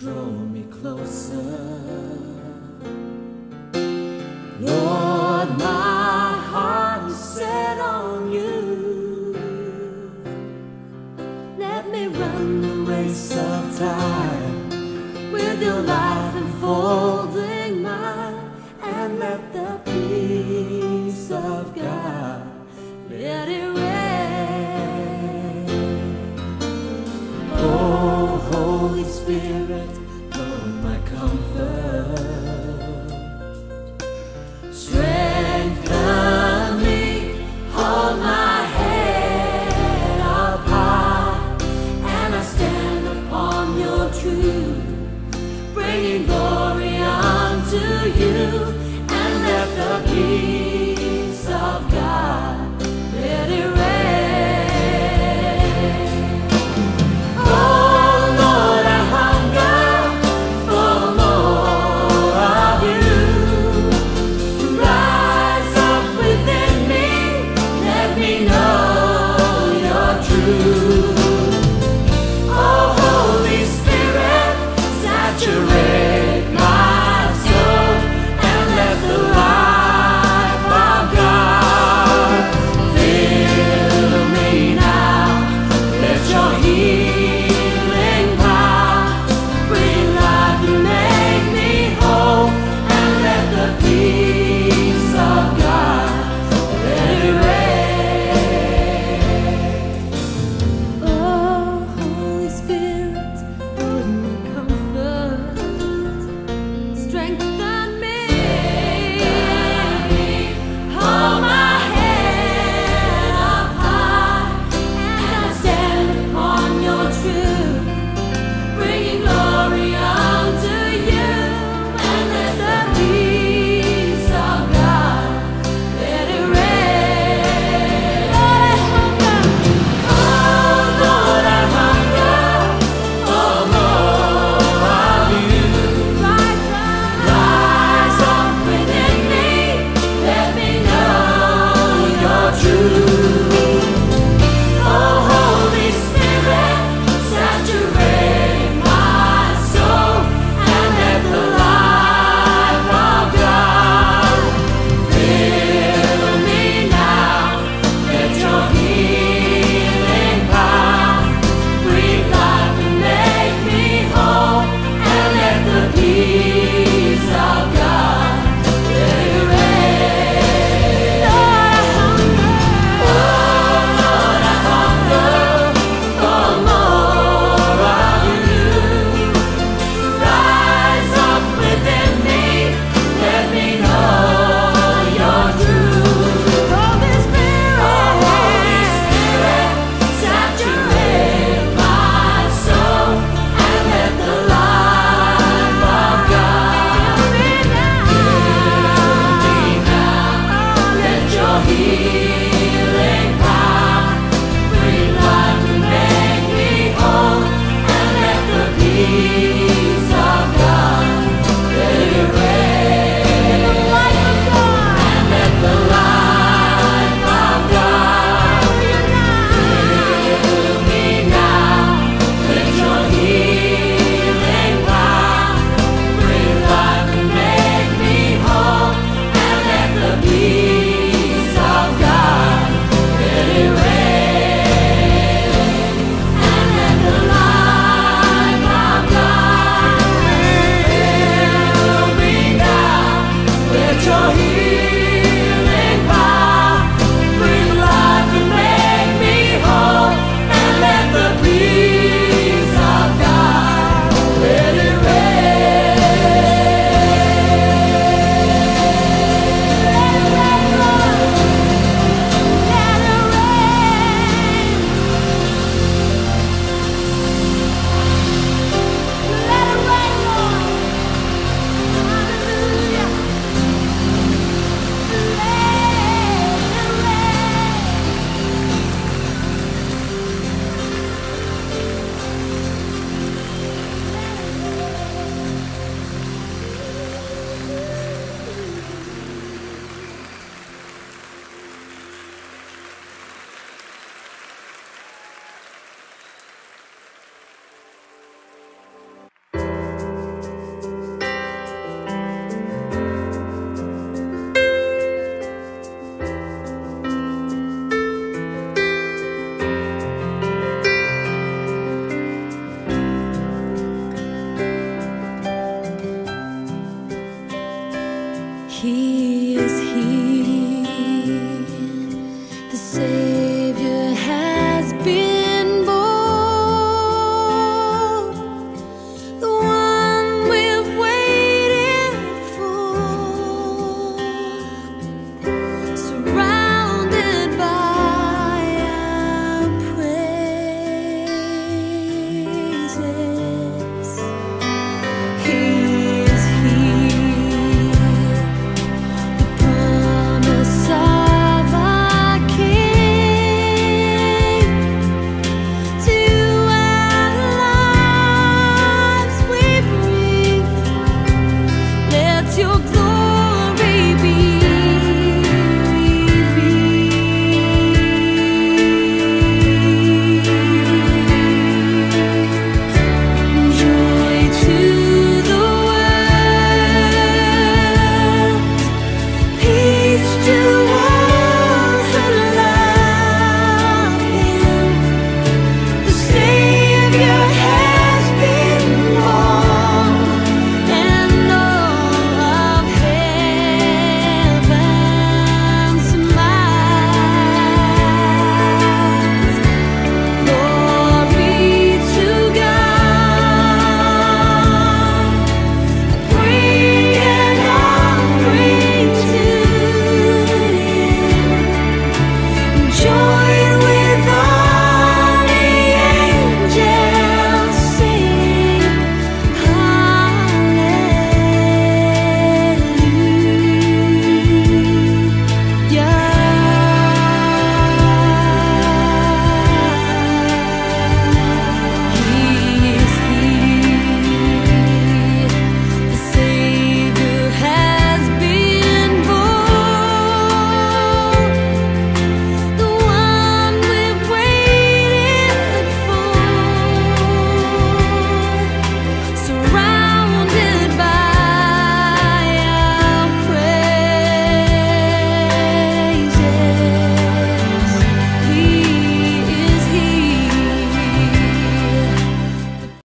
draw me closer. Lord, my heart is set on you. Let me run the race of time with your life enfolding mine, Spirit, Lord, my comfort. Strengthen me, hold my head up high, and I stand upon your truth, bringing glory unto you, and let the peace